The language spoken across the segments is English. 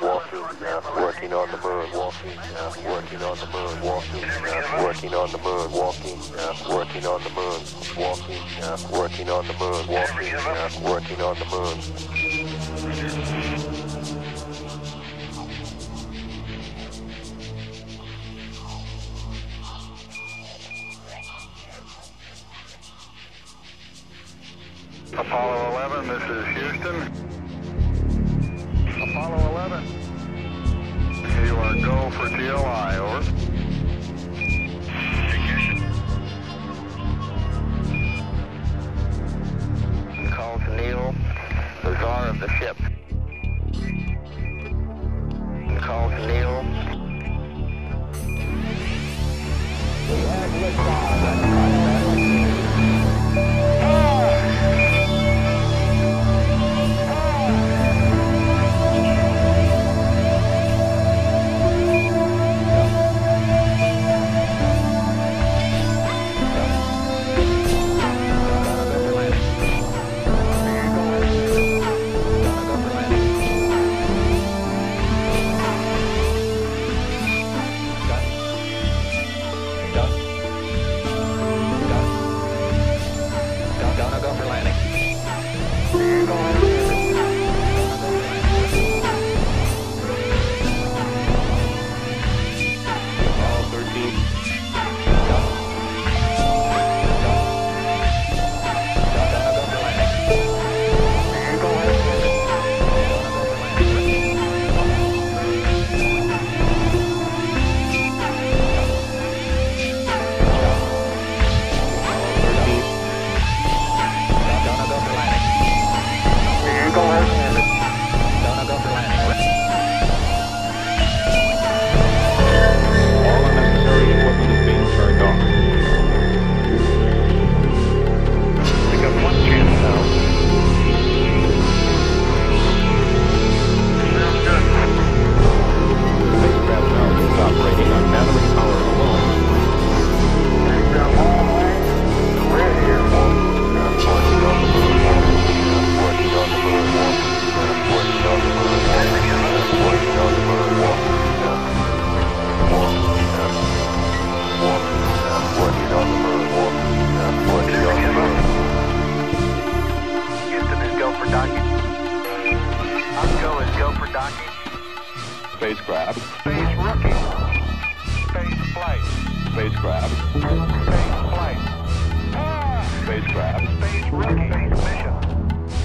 Walking, uh, working on the moon, walking, uh, working on the moon, walking, uh, working on the moon, walking, uh, working on the moon, walking, uh, working on the moon, walking, uh, working on the moon. Apollo 11, this is Houston. Apollo 11. You are go for TLI, over. Call to Neil, the czar of the ship. Call to Neil. Gonna Spacecraft, Space rookie. Space flight. spacecraft, Space flight. spacecraft, Space rookie. Space mission.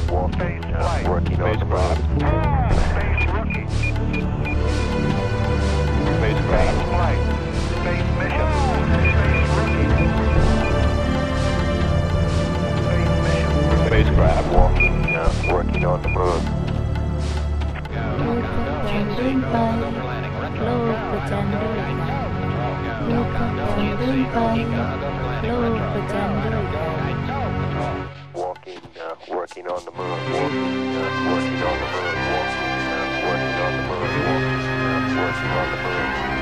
Walking, Space flight. moon. spacecraft, Space rookie. Space spacecraft, flight. Space mission. Space rookie. Space mission. spacecraft, Walking, uh, working on the moon. Walking, uh, working on the moon, walking, uh, working on the moon, walking, uh, working on the moon, walking, uh, working on the moon.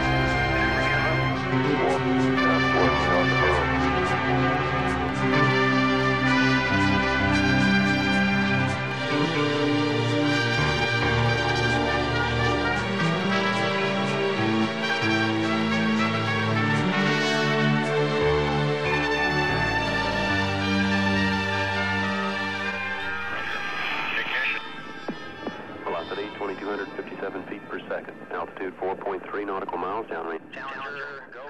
2,257 feet per second. Altitude 4.3 nautical miles downrange. Challenger, go